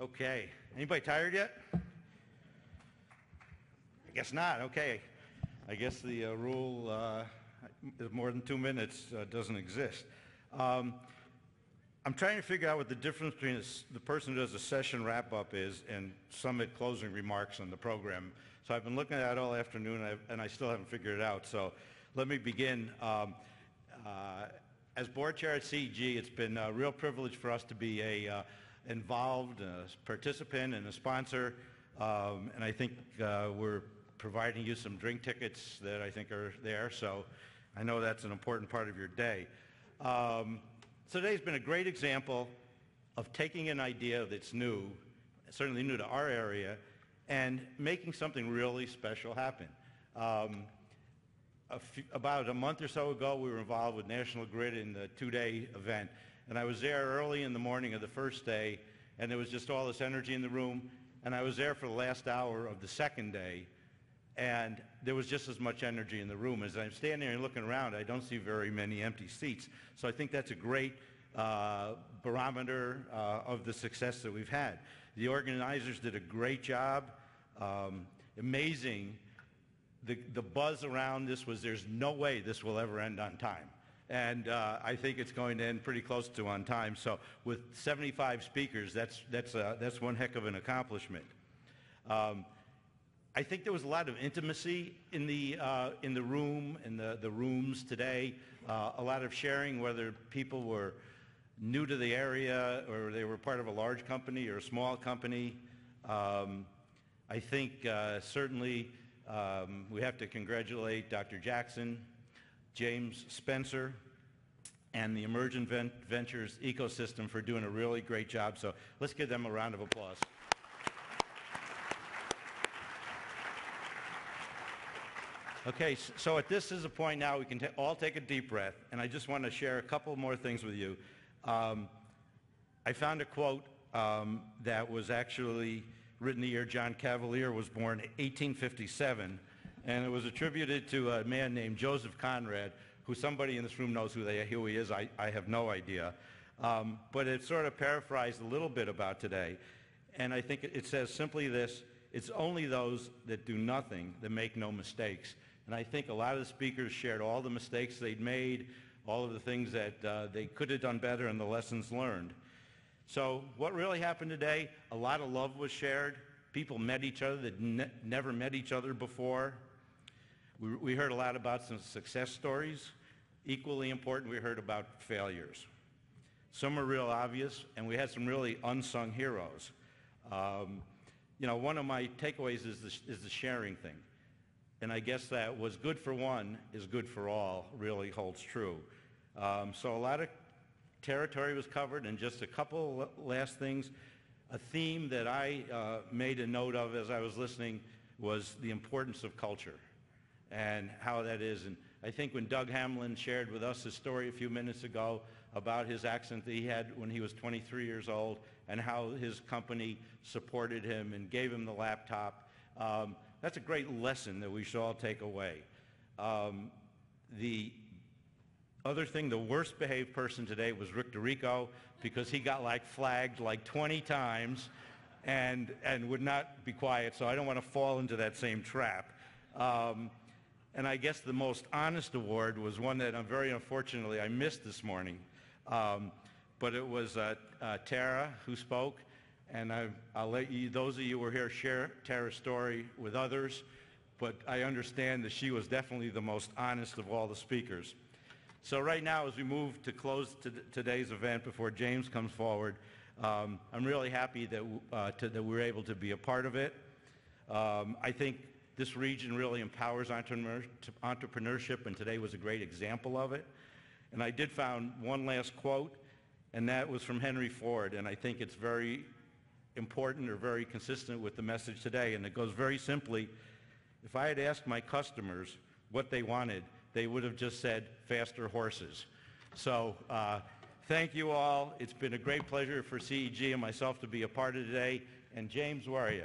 Okay. Anybody tired yet? I guess not. Okay. I guess the uh, rule uh, more than two minutes uh, doesn't exist. Um, I'm trying to figure out what the difference between a, the person who does a session wrap-up is and summit closing remarks on the program. So I've been looking at it all afternoon, and, and I still haven't figured it out. So let me begin. Um, uh, as board chair at CEG, it's been a real privilege for us to be a uh, involved, a participant, and a sponsor. Um, and I think uh, we're providing you some drink tickets that I think are there. So I know that's an important part of your day. Um, today's been a great example of taking an idea that's new, certainly new to our area, and making something really special happen. Um, a few, about a month or so ago, we were involved with National Grid in the two-day event. And I was there early in the morning of the first day, and there was just all this energy in the room. And I was there for the last hour of the second day, and there was just as much energy in the room. As I'm standing there and looking around, I don't see very many empty seats. So I think that's a great uh, barometer uh, of the success that we've had. The organizers did a great job. Um, amazing the, the buzz around this was there's no way this will ever end on time. And uh, I think it's going to end pretty close to on time. So with 75 speakers, that's, that's, uh, that's one heck of an accomplishment. Um, I think there was a lot of intimacy in the, uh, in the room, in the, the rooms today. Uh, a lot of sharing, whether people were new to the area or they were part of a large company or a small company. Um, I think uh, certainly um, we have to congratulate Dr. Jackson, James Spencer, and the Emergent Ventures ecosystem for doing a really great job. So let's give them a round of applause. Okay, so at this is a point now we can all take a deep breath, and I just want to share a couple more things with you. Um, I found a quote um, that was actually written the year John Cavalier was born, 1857, and it was attributed to a man named Joseph Conrad, who somebody in this room knows who, they, who he is. I, I have no idea. Um, but it sort of paraphrased a little bit about today. And I think it says simply this, it's only those that do nothing that make no mistakes. And I think a lot of the speakers shared all the mistakes they'd made, all of the things that uh, they could have done better and the lessons learned. So what really happened today, a lot of love was shared. People met each other that ne never met each other before. We, we heard a lot about some success stories. Equally important, we heard about failures. Some were real obvious, and we had some really unsung heroes. Um, you know, one of my takeaways is the, is the sharing thing. And I guess that was good for one is good for all really holds true. Um, so a lot of territory was covered, and just a couple last things. A theme that I uh, made a note of as I was listening was the importance of culture and how that is. And I think when Doug Hamlin shared with us his story a few minutes ago about his accident that he had when he was 23 years old and how his company supported him and gave him the laptop, um, that's a great lesson that we should all take away. Um, the other thing, the worst behaved person today was Rick DeRico because he got like flagged like 20 times and, and would not be quiet, so I don't want to fall into that same trap. Um, and I guess the most honest award was one that I'm very unfortunately I missed this morning. Um, but it was uh, uh, Tara who spoke, and I, will let you, those of you who were here share Tara's story with others, but I understand that she was definitely the most honest of all the speakers. So right now, as we move to close today's event before James comes forward, um, I'm really happy that, uh, to, that we're able to be a part of it. Um, I think this region really empowers entrepreneurship, and today was a great example of it. And I did find one last quote, and that was from Henry Ford, and I think it's very important or very consistent with the message today. And it goes very simply, if I had asked my customers what they wanted, they would have just said faster horses. So uh, thank you all. It's been a great pleasure for CEG and myself to be a part of today. And James, where are you?